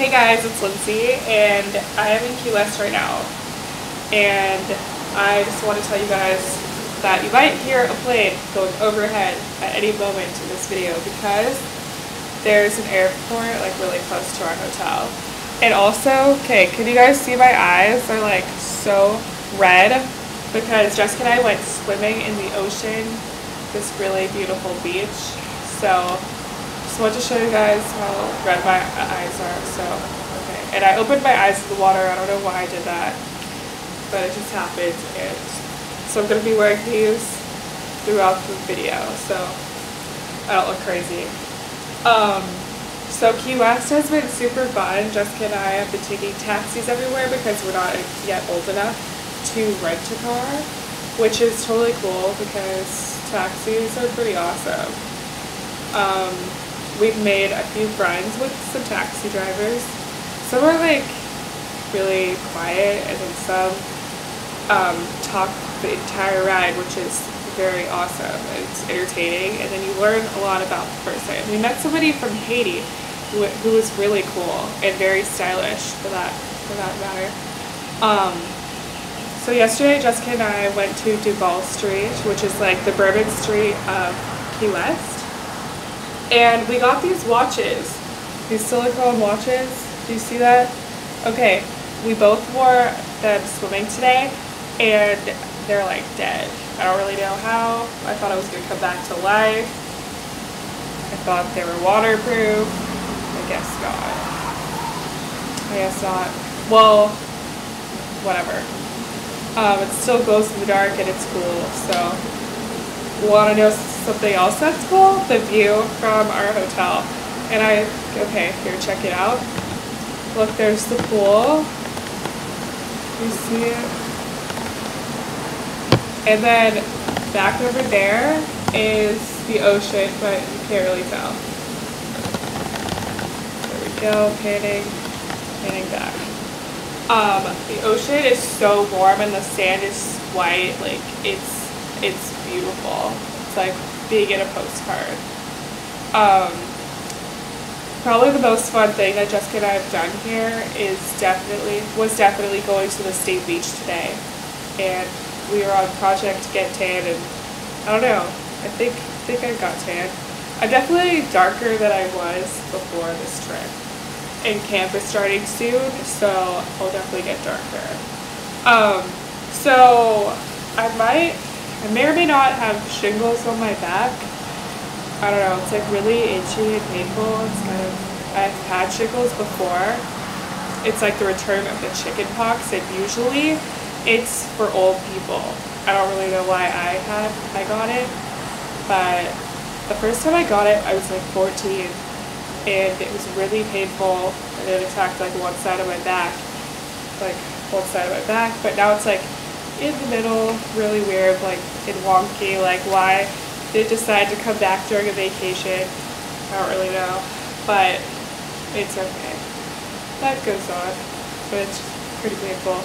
Hey guys, it's Lindsay, and I am in Key West right now. And I just want to tell you guys that you might hear a plane going overhead at any moment in this video because there's an airport like really close to our hotel. And also, okay, can you guys see my eyes? They're like so red because Jessica and I went swimming in the ocean, this really beautiful beach. So just want to show you guys how red my eyes are. So, okay. And I opened my eyes to the water. I don't know why I did that, but it just happened. And so I'm going to be wearing these throughout the video. So I don't look crazy. Um, so Key West has been super fun. Jessica and I have been taking taxis everywhere because we're not yet old enough to rent a car, which is totally cool because taxis are pretty awesome. Um, we've made a few friends with some taxi drivers. Some are like really quiet and then some um, talk the entire ride, which is very awesome. It's entertaining and then you learn a lot about the person. We met somebody from Haiti who, who was really cool and very stylish for that, for that matter. Um, so yesterday Jessica and I went to Duval Street, which is like the Bourbon Street of Key West and we got these watches, these silicone watches. Do you see that? Okay, we both wore them swimming today and they're like dead. I don't really know how. I thought I was gonna come back to life. I thought they were waterproof. I guess not. I guess not. Well, whatever. Um, it still glows in the dark and it's cool, so want to know something else that's cool, the view from our hotel. And I, okay, here, check it out. Look, there's the pool. You see it? And then back over there is the ocean, but you can't really tell. There we go, panning, panning back. Um, the ocean is so warm and the sand is white, like it's it's beautiful. It's like being in a postcard. Um, probably the most fun thing that Jessica and I have done here is definitely was definitely going to the state beach today, and we were on Project Get Tan, and I don't know, I think I think I got tan. I'm definitely darker than I was before this trip, and camp is starting soon, so I'll definitely get darker. Um, so I might I may or may not have shingles on my back. I don't know, it's like really itchy and painful. It's kind of, I've had shingles before. It's like the return of the chicken pox and usually it's for old people. I don't really know why I had, I got it, but the first time I got it, I was like 14 and it was really painful and it attacked like one side of my back, like one side of my back, but now it's like in the middle, really weird, like and wonky, like why they decide to come back during a vacation. I don't really know, but it's okay. That goes on, but it's pretty painful.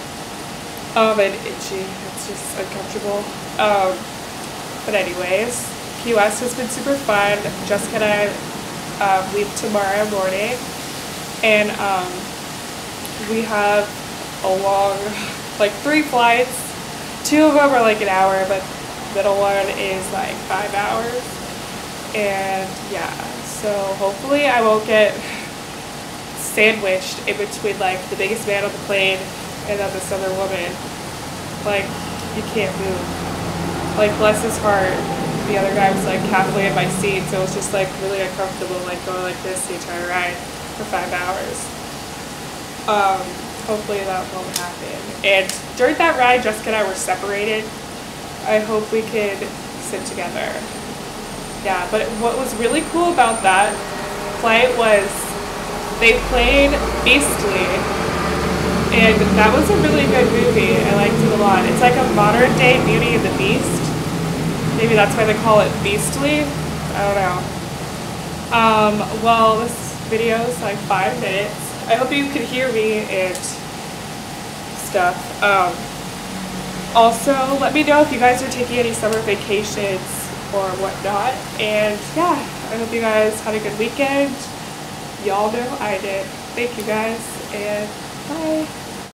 Um, and itchy. It's just uncomfortable. Um, but anyways, Key West has been super fun. Jessica and I um, leave tomorrow morning, and um, we have a long, like three flights two of them are like an hour, but middle one is like five hours. And yeah, so hopefully I won't get sandwiched in between like the biggest man on the plane and then this other woman. Like, you can't move. Like, bless his heart, the other guy was like halfway in my seat, so it was just like really uncomfortable, like going like this the entire ride for five hours. Um, hopefully that won't happen. And during that ride, Jessica and I were separated. I hope we could sit together. Yeah, but what was really cool about that flight was they played Beastly. And that was a really good movie. I liked it a lot. It's like a modern day Beauty and the Beast. Maybe that's why they call it Beastly. I don't know. Um, well, this video is like five minutes. I hope you could hear me and stuff. Um, also, let me know if you guys are taking any summer vacations or whatnot. And yeah, I hope you guys had a good weekend. Y'all know I did. Thank you guys, and bye.